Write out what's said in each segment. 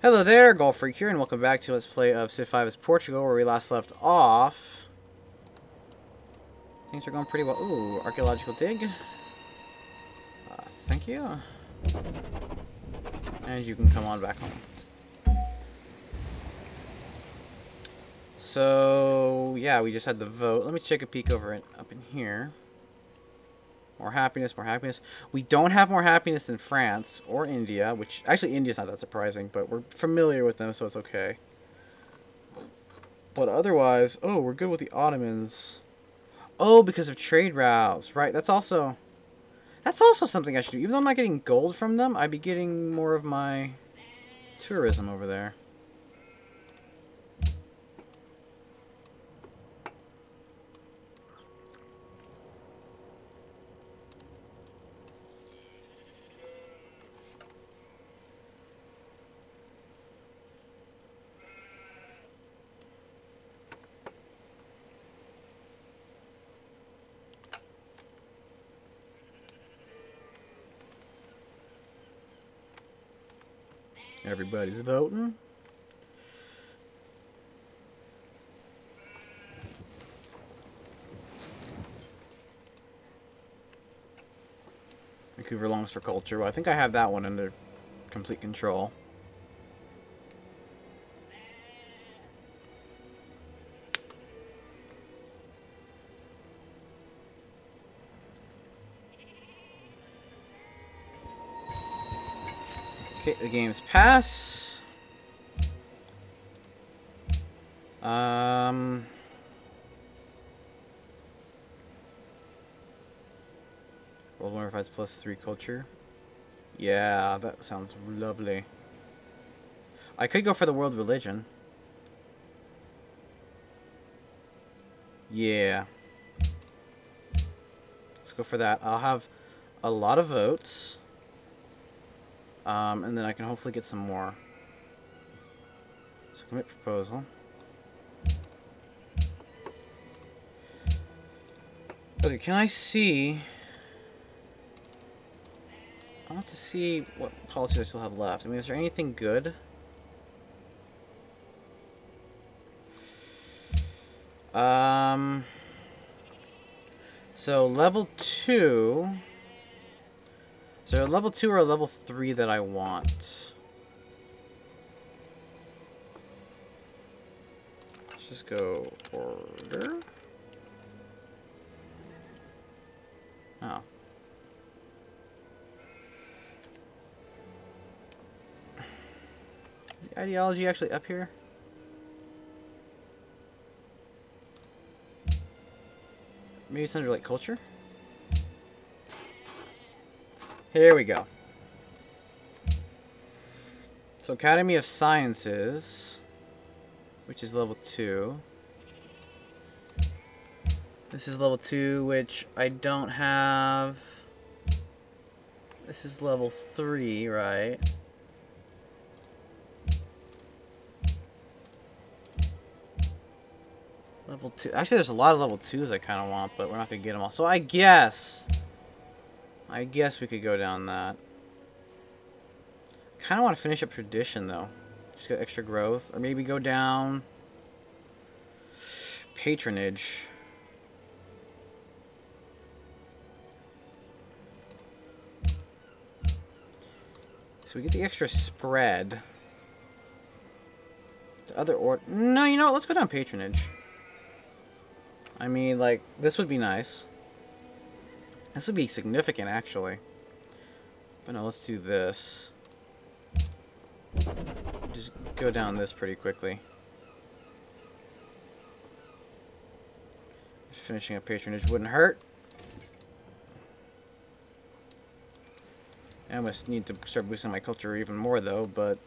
Hello there, Golf Freak here, and welcome back to Let's Play of Civ 5 as Portugal, where we last left off. Things are going pretty well. Ooh, archaeological dig. Uh, thank you. And you can come on back home. So, yeah, we just had the vote. Let me take a peek over it up in here. More happiness, more happiness. We don't have more happiness in France or India, which actually India's not that surprising, but we're familiar with them, so it's okay. But otherwise, oh, we're good with the Ottomans. Oh, because of trade routes, right? That's also that's also something I should do. Even though I'm not getting gold from them, I'd be getting more of my tourism over there. Everybody's voting. Vancouver longs for culture. Well, I think I have that one under complete control. The game's pass. Um... World Fights plus three culture. Yeah, that sounds lovely. I could go for the world religion. Yeah. Let's go for that. I'll have a lot of votes. Um, and then I can hopefully get some more. So commit proposal. Okay, can I see... I want to see what policies I still have left. I mean, is there anything good? Um... So, level 2... A level 2 or a level 3 that I want? Let's just go order. Oh. Is the ideology actually up here? Maybe it's under like culture? Here we go. So Academy of Sciences, which is level 2. This is level 2, which I don't have. This is level 3, right? Level 2. Actually, there's a lot of level 2s I kind of want, but we're not going to get them all. So I guess... I guess we could go down that. kind of want to finish up tradition, though. Just get extra growth. Or maybe go down... Patronage. So we get the extra spread. The other or No, you know what? Let's go down patronage. I mean, like, this would be nice. This would be significant, actually. But no, let's do this. Just go down this pretty quickly. Finishing up patronage wouldn't hurt. I must need to start boosting my culture even more, though, but...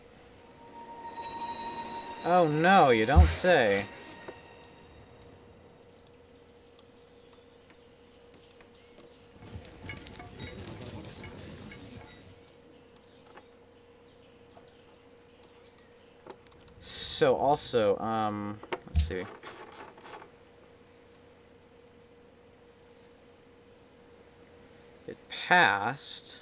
Oh no, you don't say. so also, um, let's see. It passed.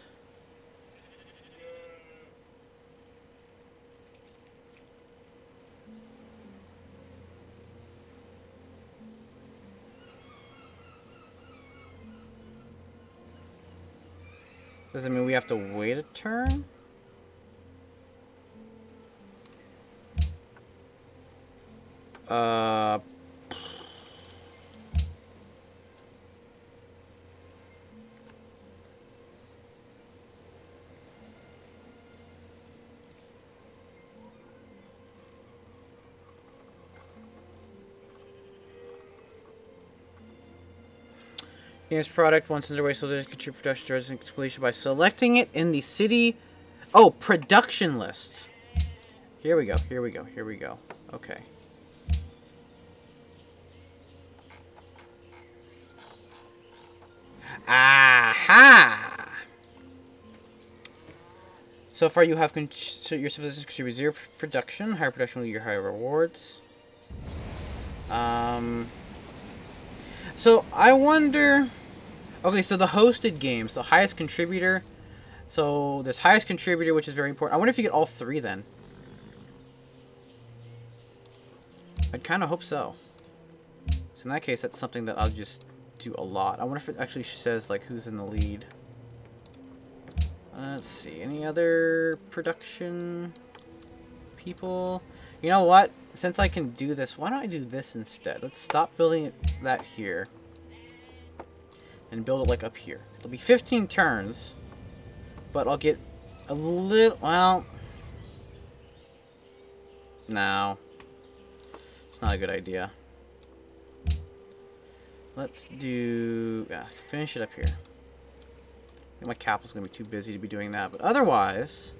Does that mean we have to wait a turn? Uh... Game's product once underway, so there's contribute production to completion by selecting it in the city. Oh, production list. Here we go. Here we go. Here we go. Okay. Aha! So far, you have con so your civilizations contribute zero production. Higher production will give you higher rewards. Um. So I wonder. Okay, so the hosted games, the highest contributor. So there's highest contributor, which is very important. I wonder if you get all three then. I'd kind of hope so. So in that case, that's something that I'll just do a lot. I wonder if it actually says like who's in the lead. Let's see. Any other production people? You know what? Since I can do this, why don't I do this instead? Let's stop building that here and build it like up here. It'll be 15 turns, but I'll get a little, well, no, it's not a good idea. Let's do, yeah, finish it up here. my capital's gonna be too busy to be doing that, but otherwise,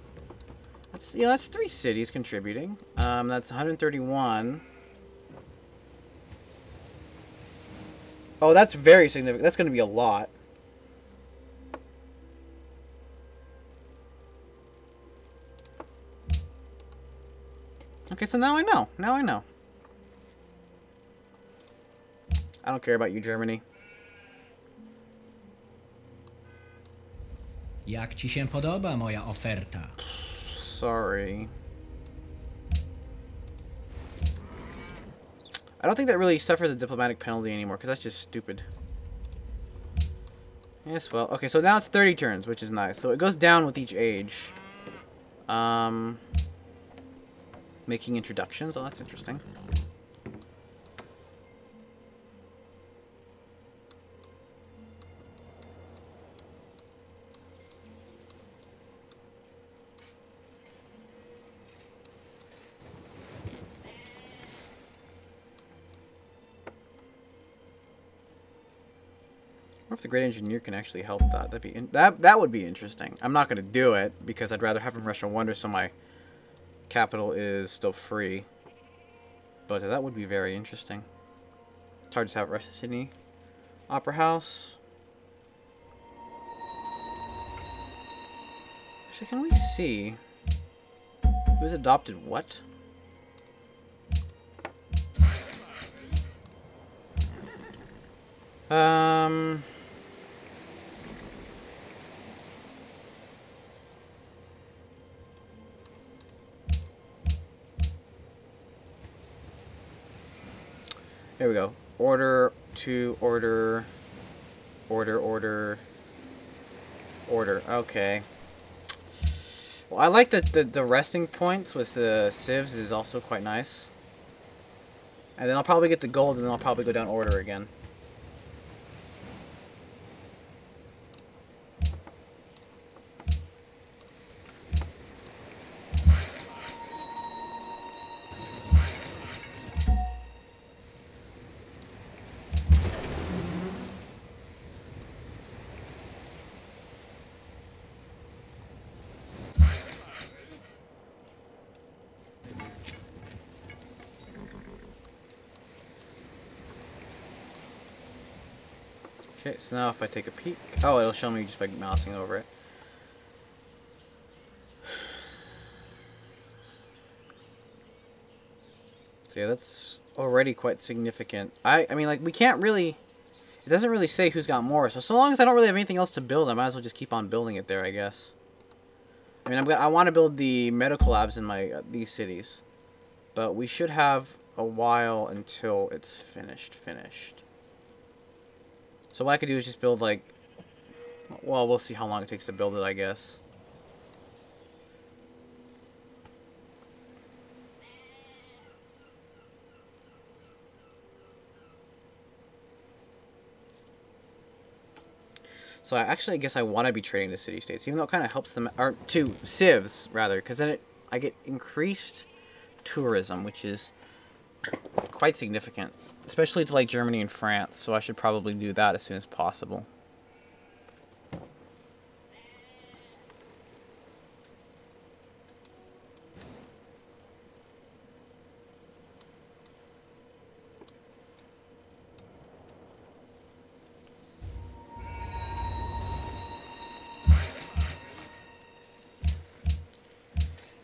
that's, you know, that's three cities contributing. Um, that's 131. Oh, that's very significant. That's going to be a lot. Okay, so now I know. Now I know. I don't care about you, Germany. Jak ci się podoba moja oferta? Sorry. I don't think that really suffers a diplomatic penalty anymore, because that's just stupid. Yes, well, okay, so now it's 30 turns, which is nice. So it goes down with each age. Um, making introductions, oh, that's interesting. If the great engineer can actually help that. That'd be that that would be interesting. I'm not gonna do it because I'd rather have him rush on wonder so my capital is still free. But that would be very interesting. It's hard to have rush the Sydney Opera House. Actually, can we see who's adopted what? Um. There we go. Order to order, order, order, order. Okay. Well, I like that the, the resting points with the sieves is also quite nice. And then I'll probably get the gold and then I'll probably go down order again. So now if I take a peek... Oh, it'll show me just by mousing over it. So yeah, that's already quite significant. I, I mean, like, we can't really... It doesn't really say who's got more, so so long as I don't really have anything else to build, I might as well just keep on building it there, I guess. I mean, I'm gonna, I want to build the medical labs in my uh, these cities, but we should have a while until it's finished. Finished. So what I could do is just build like Well, we'll see how long it takes to build it, I guess. So I actually I guess I want to be trading to city states, even though it kind of helps them, or to civs rather, because then it, I get increased tourism, which is quite significant, especially to like Germany and France. So I should probably do that as soon as possible.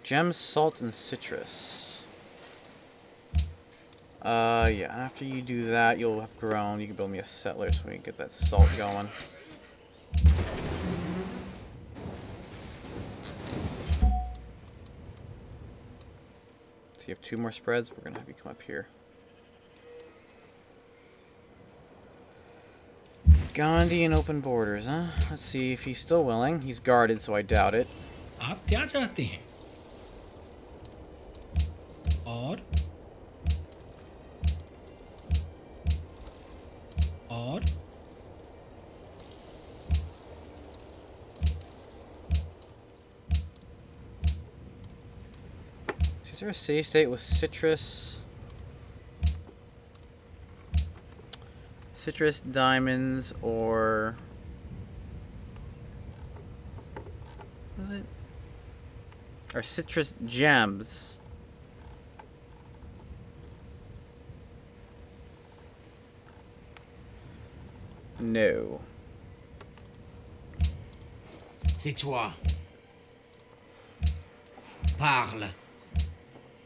Gem, salt, and citrus. Uh, yeah, after you do that, you'll have grown. You can build me a settler so we can get that salt going. So you have two more spreads. We're going to have you come up here. Gandhi and open borders, huh? Let's see if he's still willing. He's guarded, so I doubt it. आप क्या चाहते हैं और और Is there a city state with citrus? Citrus diamonds or was it? Or citrus gems? No. C'est toi. Parle.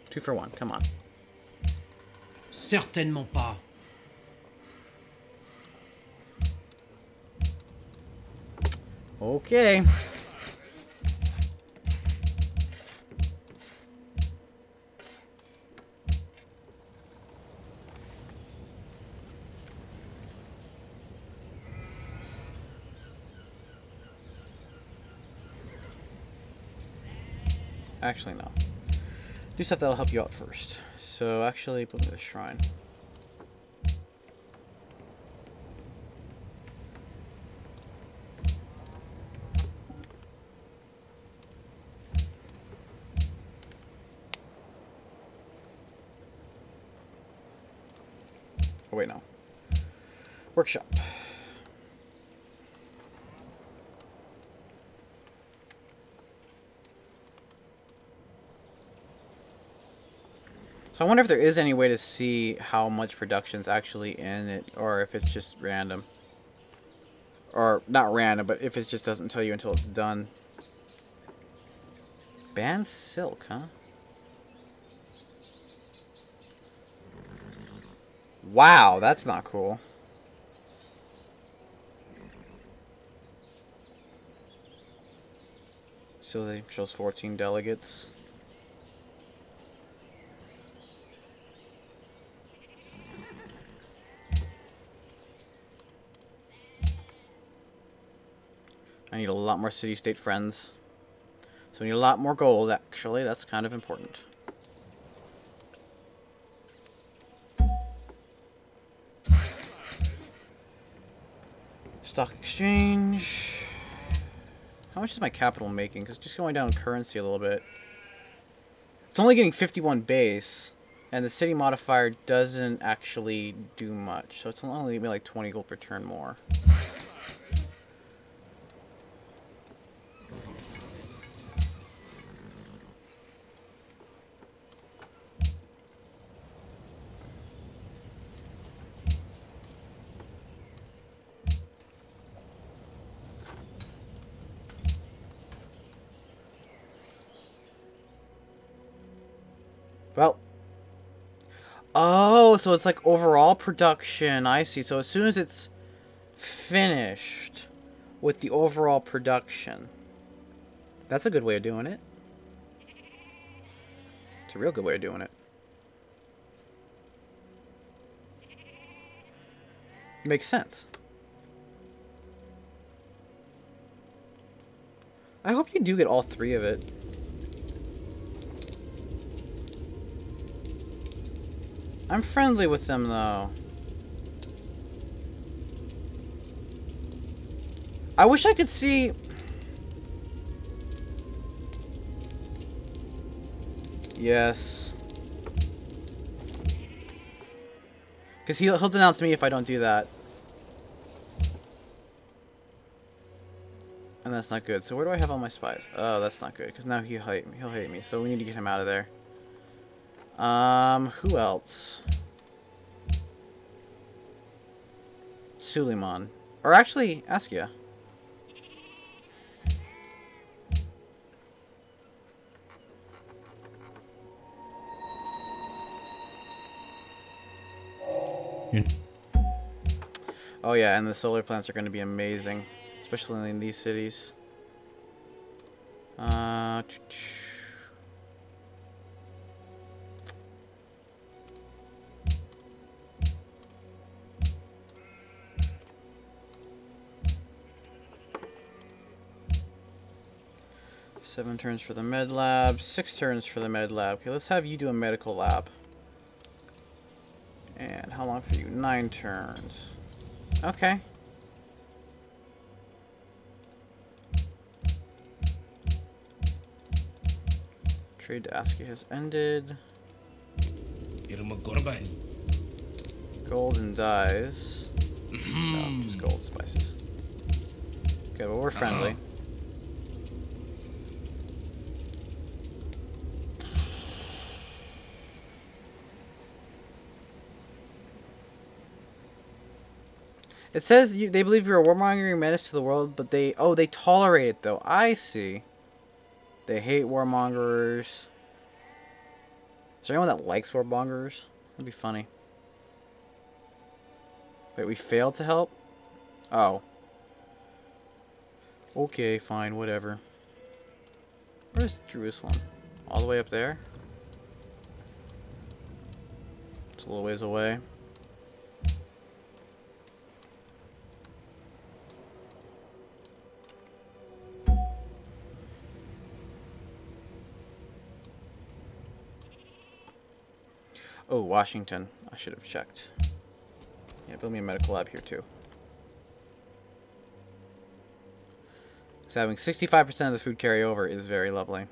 Two for one. Come on. Certainement pas. Okay. Actually, no. Do stuff that'll help you out first. So, actually, put the shrine. Oh, wait, no. Workshop. So I wonder if there is any way to see how much production's actually in it, or if it's just random. Or, not random, but if it just doesn't tell you until it's done. Band silk, huh? Wow, that's not cool. Still shows 14 delegates. Need a lot more city-state friends. So we need a lot more gold, actually. That's kind of important. Stock exchange. How much is my capital making? Because just going down currency a little bit. It's only getting 51 base. And the city modifier doesn't actually do much. So it's only giving me like 20 gold per turn more. Well. Oh, so it's like overall production. I see. So as soon as it's finished with the overall production. That's a good way of doing it. It's a real good way of doing it. Makes sense. I hope you do get all three of it. I'm friendly with them, though. I wish I could see... Yes. Because he'll, he'll denounce me if I don't do that. And that's not good. So where do I have all my spies? Oh, that's not good. Because now he'll hate me. He'll hate me. So we need to get him out of there. Um, who else? Suleiman. Or actually, Askia. Oh yeah, and the solar plants are going to be amazing, especially in these cities. Uh, Seven turns for the med lab, six turns for the med lab. Okay, let's have you do a medical lab. And how long for you? Nine turns. Okay. Trade to Askia has ended. Irma Gorbani. Gold and dyes. no, just gold spices. Okay, but we're friendly. Uh-huh. It says you, they believe you're a warmongering menace to the world, but they oh they tolerate it though. I see. They hate warmongers. Is there anyone that likes warmongers? That'd be funny. Wait, we failed to help? Oh. Okay, fine, whatever. Where's Jerusalem? All the way up there? It's a little ways away. Oh, Washington. I should have checked. Yeah, build me a medical lab here too. So having 65% of the food carryover is very lovely.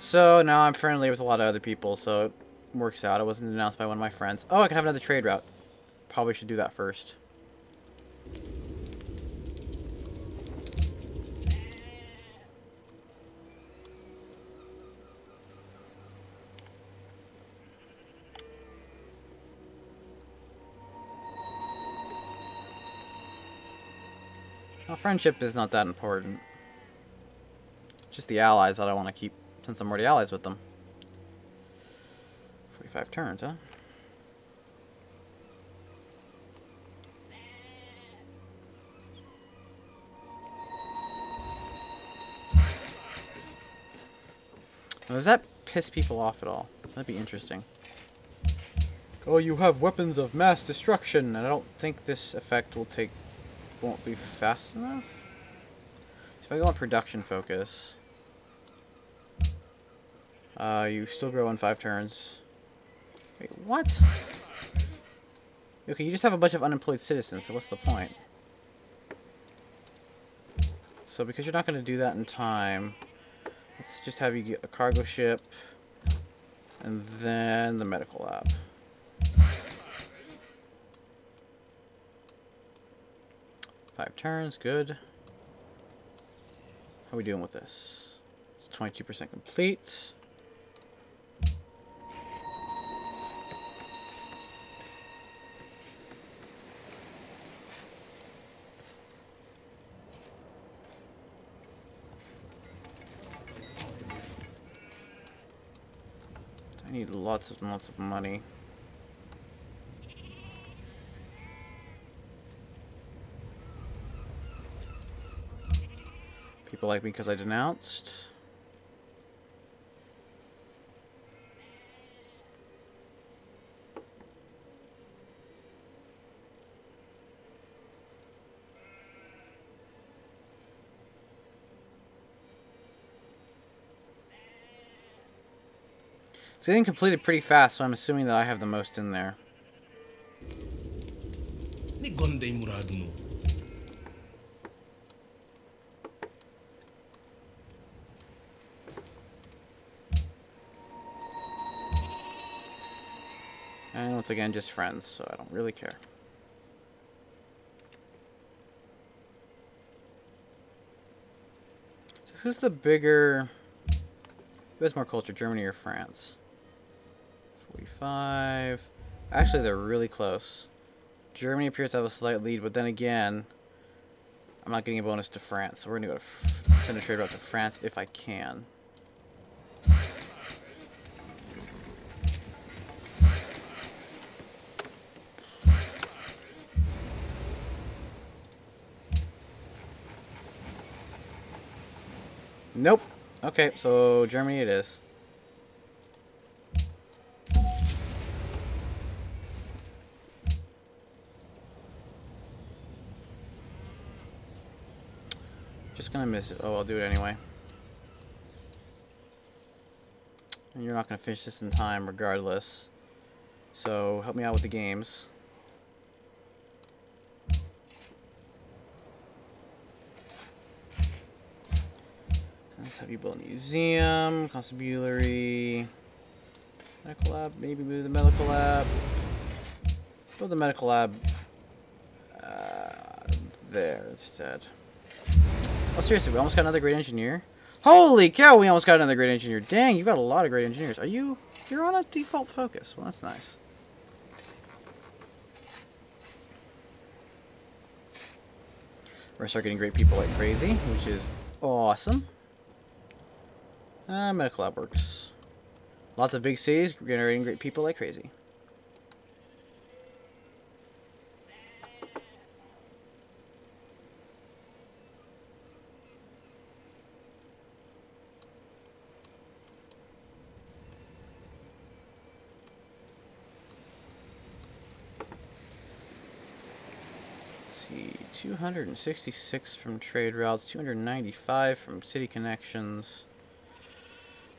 So now I'm friendly with a lot of other people, so it works out. It wasn't announced by one of my friends. Oh, I can have another trade route. Probably should do that first. Well, friendship is not that important. Just the allies that I want to keep, since I'm already allies with them. 45 turns, huh? Now, does that piss people off at all? That'd be interesting. Oh, you have weapons of mass destruction, and I don't think this effect will take won't be fast enough. So if I go on production focus, uh, you still grow in five turns. Wait, what? Okay, you just have a bunch of unemployed citizens, so what's the point? So because you're not going to do that in time, let's just have you get a cargo ship, and then the medical lab. Five turns, good. How are we doing with this? It's 22% complete. I need lots and lots of money. people like me because I denounced. It's getting completed pretty fast, so I'm assuming that I have the most in there. And once again, just friends, so I don't really care. So who's the bigger... Who has more culture, Germany or France? 45... Actually, they're really close. Germany appears to have a slight lead, but then again, I'm not getting a bonus to France, so we're going to go to send a trade route to France if I can. Nope. Okay, so Germany it is. Just gonna miss it. Oh, I'll do it anyway. And you're not gonna finish this in time regardless. So help me out with the games. You build a museum, constabulary, medical lab, maybe move the medical lab. Build the medical lab uh, there instead. Oh, seriously, we almost got another great engineer? Holy cow, we almost got another great engineer. Dang, you got a lot of great engineers. Are you... You're on a default focus. Well, that's nice. We're gonna start getting great people like crazy, which is awesome. Uh, medical lab works. Lots of big cities generating great people like crazy. See, 266 from trade routes, 295 from city connections.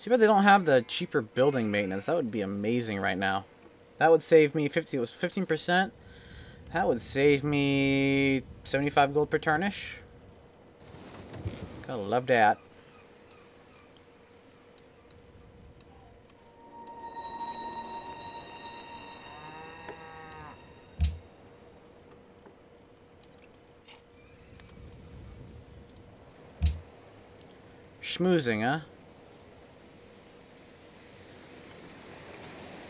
Too bad they don't have the cheaper building maintenance. That would be amazing right now. That would save me 50. It was 15%. That would save me 75 gold per tarnish. Gotta love that. Schmoozing, huh?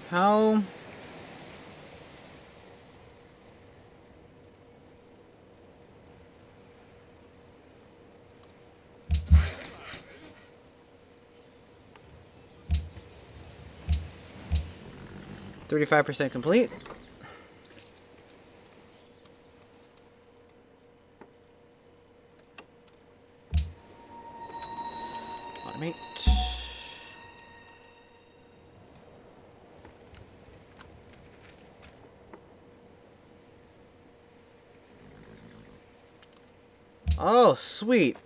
How... Thirty-five percent complete. Sweet.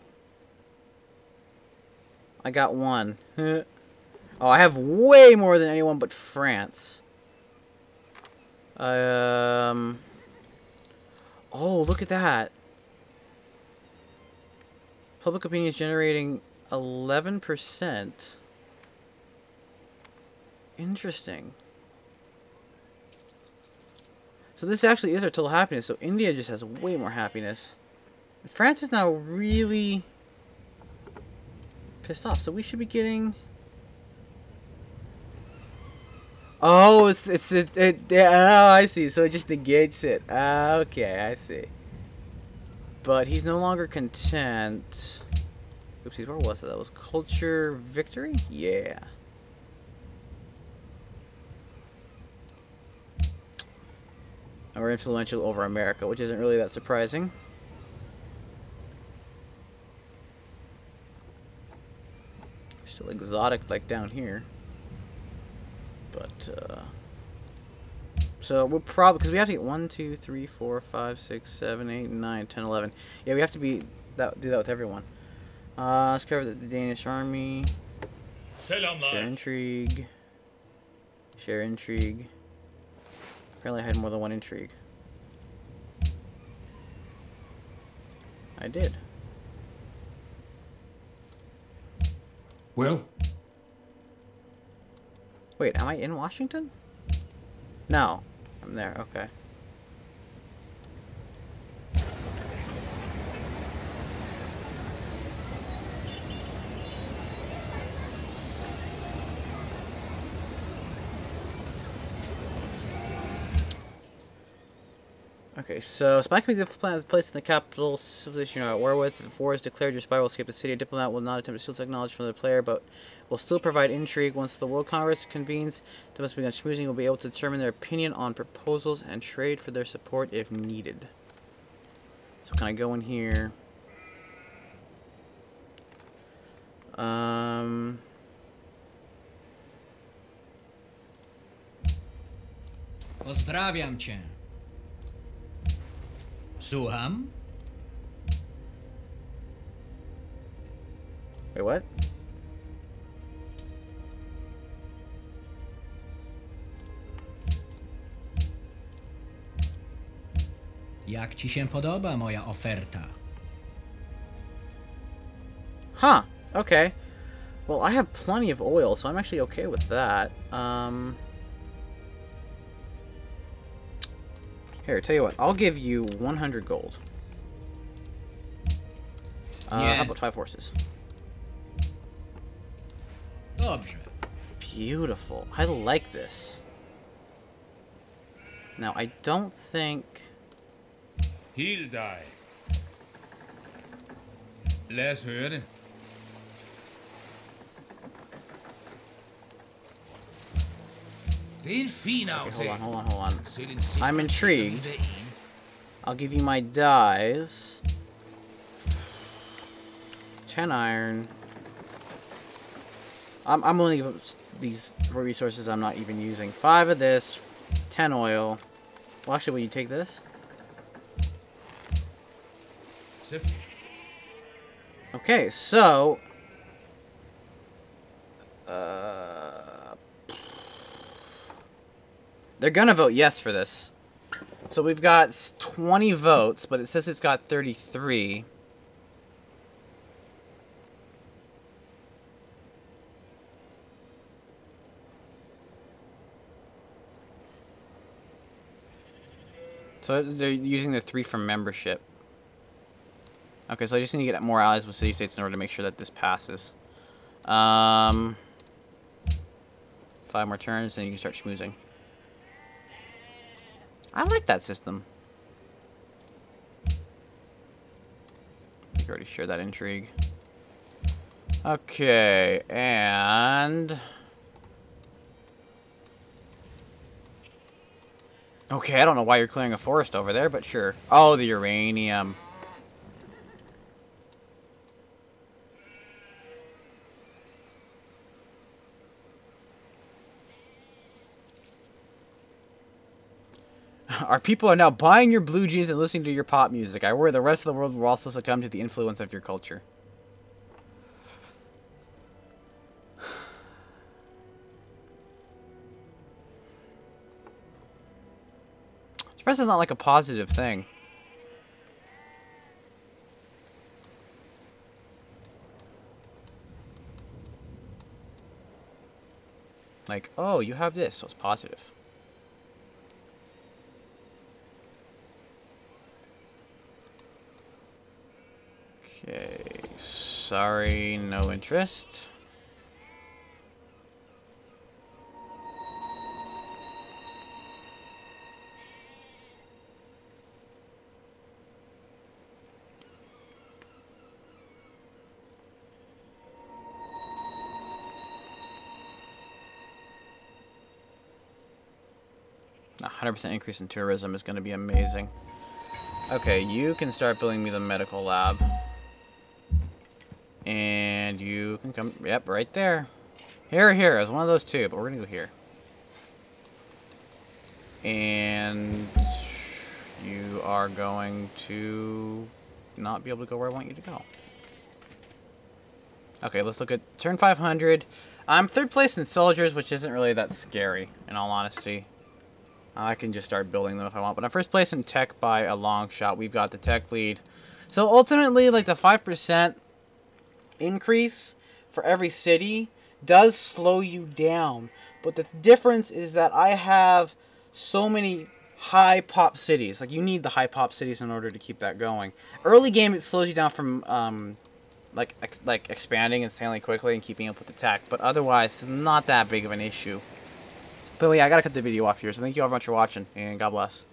I got one. oh, I have way more than anyone but France. Um. Oh, look at that. Public opinion is generating 11%. Interesting. So this actually is our total happiness. So India just has way more happiness. France is now really pissed off. So we should be getting. Oh, it's it's it. it yeah, oh, I see. So it just negates it. Ah, okay, I see. But he's no longer content. Oopsies, where was that? That was culture victory. Yeah. And we're influential over America, which isn't really that surprising. Still exotic like down here. But, uh... So we'll probably... Because we have to get 1, 2, 3, 4, 5, 6, 7, 8, 9, 10, 11. Yeah, we have to be that do that with everyone. Uh, let's cover the, the Danish army. Share intrigue. Share intrigue. Apparently I had more than one intrigue. I did. Well, Wait, am I in Washington? No. I'm there, okay. Okay, so spy committee plan is placed in the capital civilization at war with. If war is declared, your spy will escape the city. A diplomat will not attempt to steal knowledge from the player, but will still provide intrigue. Once the World Congress convenes, must begin schmoozing will be able to determine their opinion on proposals and trade for their support if needed. So can I go in here? Um... Pozdrawiam cię. Słucham? Wait, what? Jak ci się podoba moja oferta? Huh. Okay. Well, I have plenty of oil, so I'm actually okay with that. Um... Here, tell you what. I'll give you 100 gold. Uh, Yeah. How about five horses? Dobrze. Beautiful. I like this. Now, I don't think... He'll die. Lad os høre det. Okay, hold on, hold on, hold on. Selv en sikker I'm intrigued. I'll give you my dies. 10 iron. I'm, I'm only giving these resources I'm not even using. 5 of this, 10 oil. Well, actually, will you take this? Så Okay, so... Uh, they're gonna vote yes for this. So we've got 20 votes, but it says it's got 33. So they're using the three from membership. Okay, so I just need to get more allies with city-states in order to make sure that this passes. Um, five more turns, and you can start schmoozing. I like that system. You already shared that intrigue. Okay, and... Okay, I don't know why you're clearing a forest over there, but sure. Oh, the uranium. Our people are now buying your blue jeans and listening to your pop music. I worry the rest of the world will also succumb to the influence of your culture. Stress is not like a positive thing. Like, oh, you have this, so it's positive. Okay, sorry, no interest. A 100% increase in tourism is going to be amazing. Okay, you can start building me the medical lab. And you can come, yep, right there. Here here, it's one of those two, but we're gonna go here. And you are going to not be able to go where I want you to go. Okay, let's look at turn 500. I'm third place in soldiers, which isn't really that scary, in all honesty. I can just start building them if I want. But I'm first place in tech by a long shot. We've got the tech lead. So ultimately, like the 5% increase for every city does slow you down. But the difference is that I have so many high pop cities. Like you need the high pop cities in order to keep that going. Early game, it slows you down from um, like like expanding insanely quickly and keeping up with the tech. But otherwise, it's not that big of an issue. But yeah, I gotta cut the video off here. So thank you all very much for watching, and God bless.